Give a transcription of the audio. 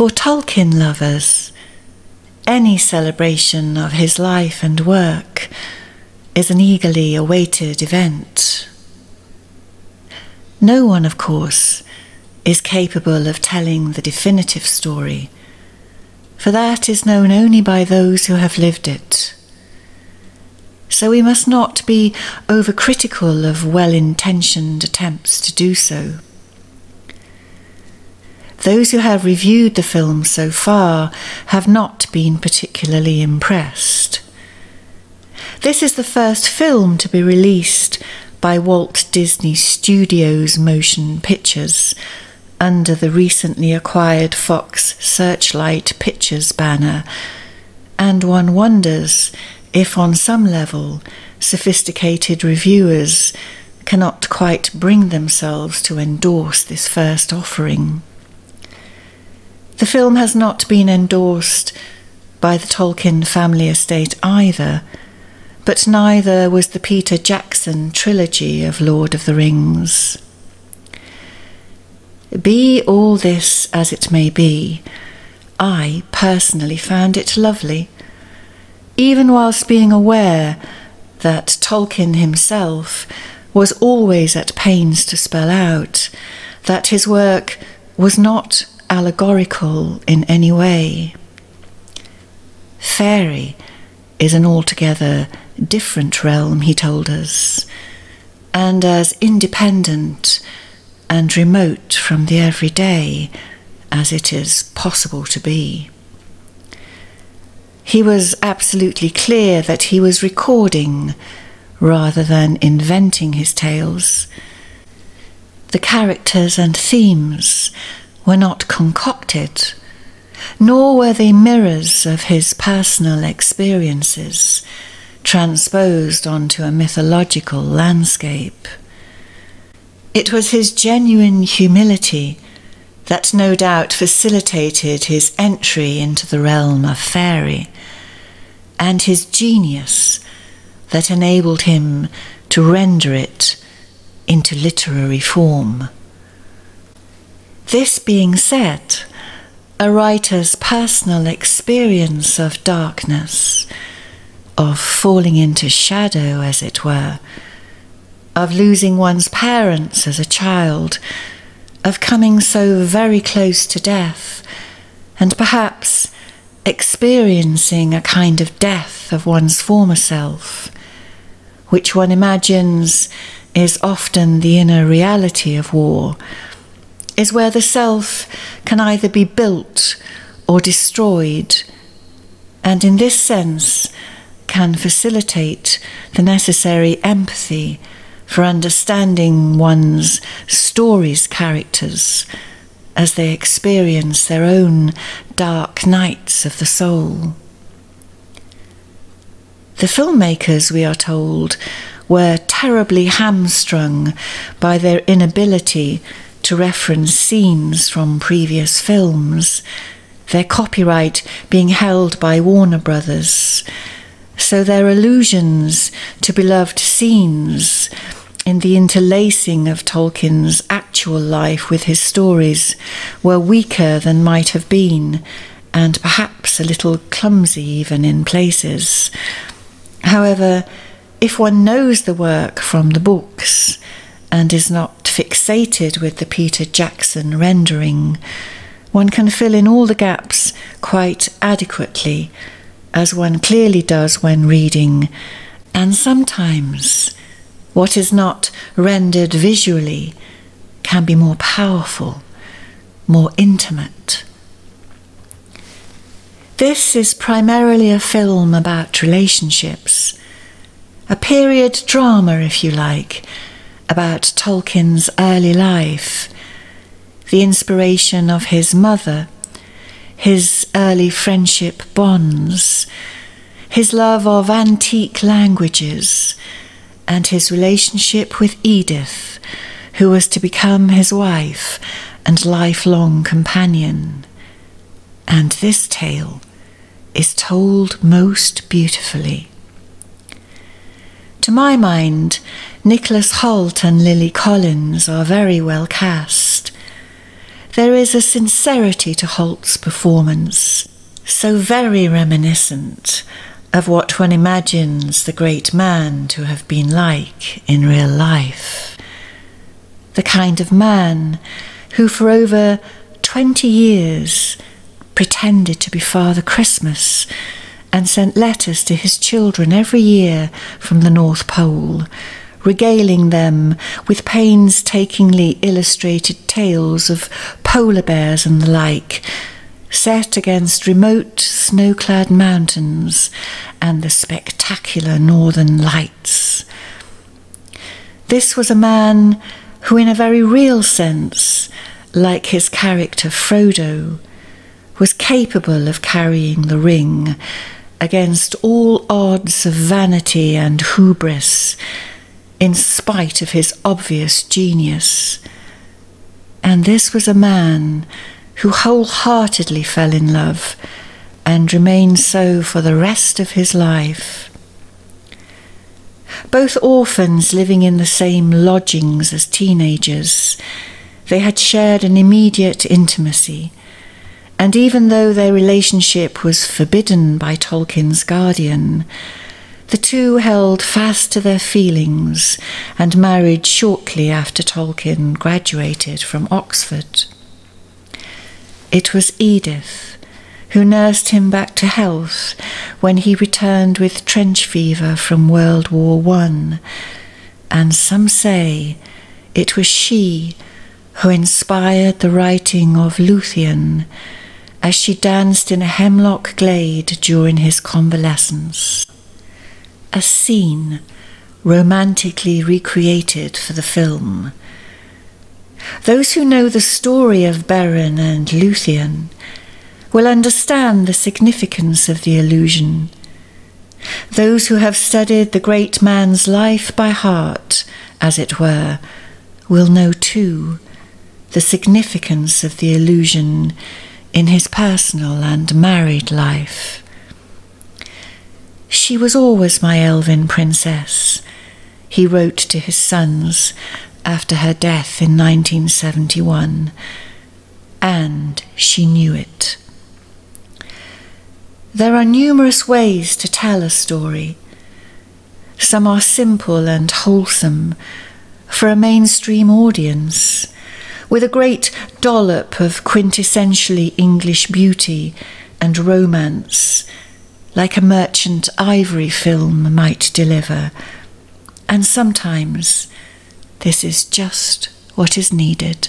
For Tolkien lovers, any celebration of his life and work is an eagerly awaited event. No one, of course, is capable of telling the definitive story, for that is known only by those who have lived it. So we must not be overcritical of well intentioned attempts to do so. Those who have reviewed the film so far have not been particularly impressed. This is the first film to be released by Walt Disney Studios Motion Pictures under the recently acquired Fox Searchlight Pictures banner, and one wonders if, on some level, sophisticated reviewers cannot quite bring themselves to endorse this first offering. The film has not been endorsed by the Tolkien family estate either, but neither was the Peter Jackson trilogy of Lord of the Rings. Be all this as it may be, I personally found it lovely, even whilst being aware that Tolkien himself was always at pains to spell out that his work was not allegorical in any way. Fairy is an altogether different realm, he told us, and as independent and remote from the everyday as it is possible to be. He was absolutely clear that he was recording rather than inventing his tales. The characters and themes were not concocted, nor were they mirrors of his personal experiences transposed onto a mythological landscape. It was his genuine humility that no doubt facilitated his entry into the realm of fairy, and his genius that enabled him to render it into literary form. This being said, a writer's personal experience of darkness, of falling into shadow, as it were, of losing one's parents as a child, of coming so very close to death, and perhaps experiencing a kind of death of one's former self, which one imagines is often the inner reality of war is where the self can either be built or destroyed, and in this sense can facilitate the necessary empathy for understanding one's story's characters as they experience their own dark nights of the soul. The filmmakers, we are told, were terribly hamstrung by their inability to reference scenes from previous films, their copyright being held by Warner Brothers. So their allusions to beloved scenes in the interlacing of Tolkien's actual life with his stories were weaker than might have been, and perhaps a little clumsy even in places. However, if one knows the work from the books and is not fixated with the Peter Jackson rendering, one can fill in all the gaps quite adequately, as one clearly does when reading, and sometimes what is not rendered visually can be more powerful, more intimate. This is primarily a film about relationships, a period drama, if you like about Tolkien's early life, the inspiration of his mother, his early friendship bonds, his love of antique languages, and his relationship with Edith, who was to become his wife and lifelong companion. And this tale is told most beautifully. To my mind, Nicholas Hoult and Lily Collins are very well cast. there is a sincerity to Hoult's performance, so very reminiscent of what one imagines the great man to have been like in real life. The kind of man who, for over 20 years, pretended to be Father Christmas and sent letters to his children every year from the North Pole, regaling them with painstakingly illustrated tales of polar bears and the like set against remote snow clad mountains and the spectacular northern lights. This was a man who, in a very real sense, like his character Frodo, was capable of carrying the ring against all odds of vanity and hubris, in spite of his obvious genius. And this was a man who wholeheartedly fell in love and remained so for the rest of his life. Both orphans living in the same lodgings as teenagers, they had shared an immediate intimacy, and even though their relationship was forbidden by Tolkien's guardian, the two held fast to their feelings and married shortly after Tolkien graduated from Oxford. It was Edith who nursed him back to health when he returned with trench fever from World War One, and some say it was she who inspired the writing of Luthien as she danced in a hemlock glade during his convalescence. A scene romantically recreated for the film those who know the story of Beren and Luthien will understand the significance of the illusion. Those who have studied the great man's life by heart, as it were, will know too the significance of the illusion in his personal and married life. She was always my elven princess, he wrote to his sons after her death in 1971, and she knew it. There are numerous ways to tell a story. Some are simple and wholesome for a mainstream audience, with a great dollop of quintessentially English beauty and romance, like a merchant ivory film might deliver, and sometimes this is just what is needed.